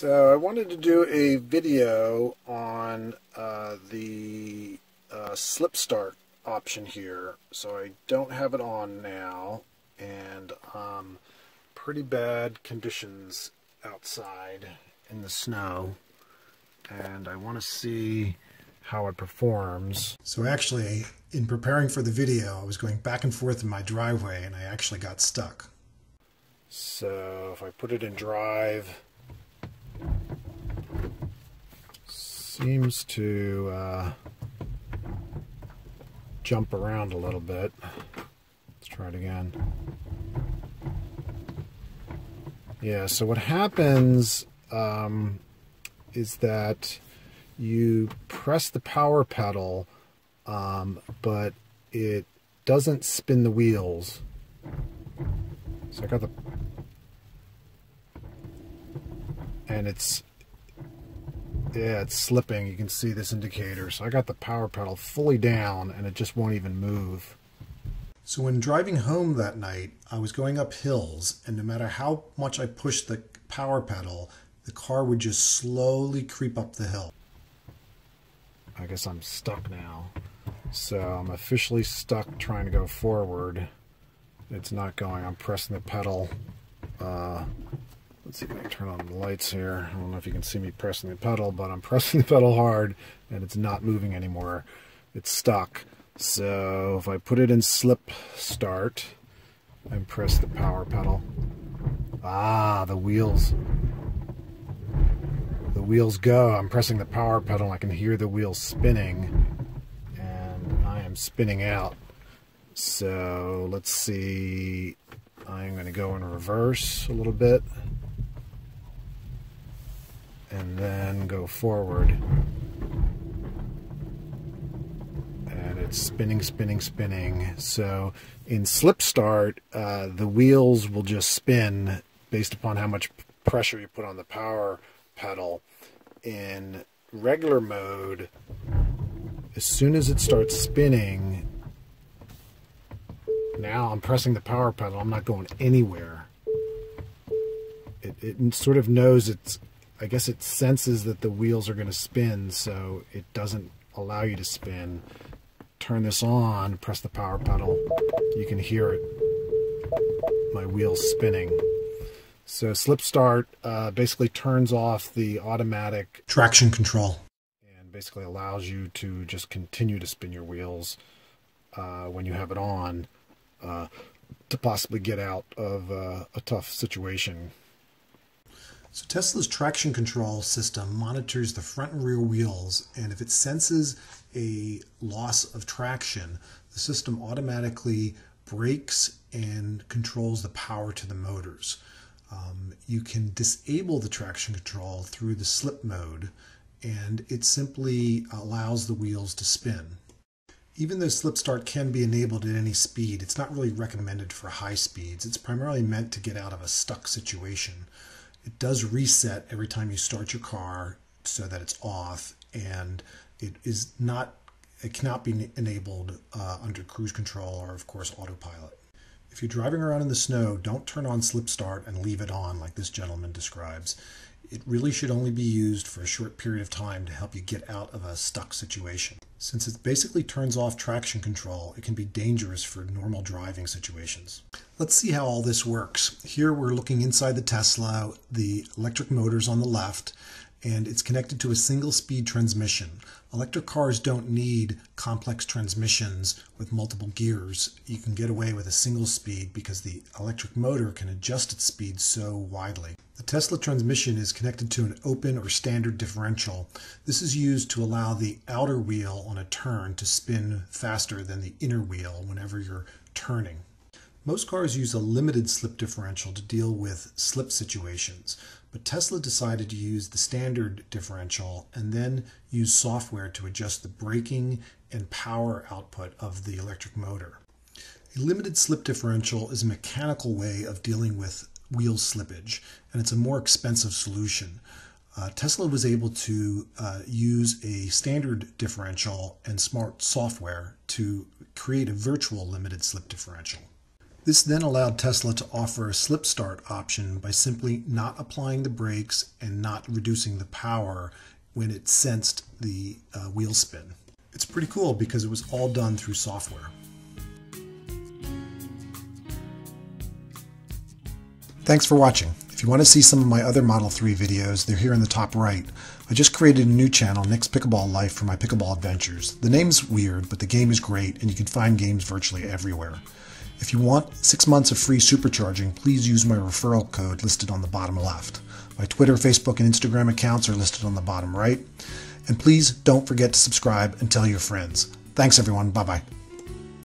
So I wanted to do a video on uh, the uh, slip start option here. So I don't have it on now and um, pretty bad conditions outside in the snow and I want to see how it performs. So actually, in preparing for the video, I was going back and forth in my driveway and I actually got stuck. So if I put it in drive, seems to uh, jump around a little bit. Let's try it again. Yeah, so what happens um, is that you press the power pedal, um, but it doesn't spin the wheels. So I got the, and it's, yeah, it's slipping. You can see this indicator. So I got the power pedal fully down and it just won't even move. So when driving home that night, I was going up hills, and no matter how much I pushed the power pedal, the car would just slowly creep up the hill. I guess I'm stuck now. So I'm officially stuck trying to go forward. It's not going. I'm pressing the pedal. Uh, let's see if I can turn on the lights here. I don't know if you can see me pressing the pedal, but I'm pressing the pedal hard and it's not moving anymore. It's stuck. So if I put it in slip start and press the power pedal, ah, the wheels, the wheels go. I'm pressing the power pedal. I can hear the wheels spinning and I am spinning out. So let's see. I'm going to go in reverse a little bit and then go forward. And it's spinning, spinning, spinning. So in slip start, uh, the wheels will just spin based upon how much pressure you put on the power pedal. In regular mode, as soon as it starts spinning, now I'm pressing the power pedal. I'm not going anywhere. It, it sort of knows it's, I guess it senses that the wheels are going to spin, so it doesn't allow you to spin turn this on, press the power pedal, you can hear it, my wheels spinning. So slip start uh, basically turns off the automatic traction control and basically allows you to just continue to spin your wheels uh, when you have it on uh, to possibly get out of uh, a tough situation. So Tesla's traction control system monitors the front and rear wheels, and if it senses a loss of traction, the system automatically brakes and controls the power to the motors. Um, you can disable the traction control through the slip mode, and it simply allows the wheels to spin. Even though slip start can be enabled at any speed, it's not really recommended for high speeds. It's primarily meant to get out of a stuck situation. It does reset every time you start your car so that it's off, and it is not it cannot be enabled uh, under cruise control or of course autopilot. If you're driving around in the snow, don't turn on slip start and leave it on like this gentleman describes. It really should only be used for a short period of time to help you get out of a stuck situation. Since it basically turns off traction control, it can be dangerous for normal driving situations. Let's see how all this works. Here we're looking inside the Tesla, the electric motors on the left, and it's connected to a single speed transmission. Electric cars don't need complex transmissions with multiple gears. You can get away with a single speed because the electric motor can adjust its speed so widely. The Tesla transmission is connected to an open or standard differential. This is used to allow the outer wheel on a turn to spin faster than the inner wheel whenever you're turning. Most cars use a limited slip differential to deal with slip situations, but Tesla decided to use the standard differential and then use software to adjust the braking and power output of the electric motor. A limited slip differential is a mechanical way of dealing with wheel slippage, and it's a more expensive solution. Uh, Tesla was able to uh, use a standard differential and smart software to create a virtual limited slip differential. This then allowed Tesla to offer a slip start option by simply not applying the brakes and not reducing the power when it sensed the uh, wheel spin. It's pretty cool because it was all done through software. Thanks for watching. If you want to see some of my other Model 3 videos, they're here in the top right. I just created a new channel, Nick's Pickleball Life, for my pickleball adventures. The name's weird, but the game is great, and you can find games virtually everywhere. If you want six months of free supercharging, please use my referral code listed on the bottom left. My Twitter, Facebook, and Instagram accounts are listed on the bottom right. And please don't forget to subscribe and tell your friends. Thanks, everyone. Bye bye.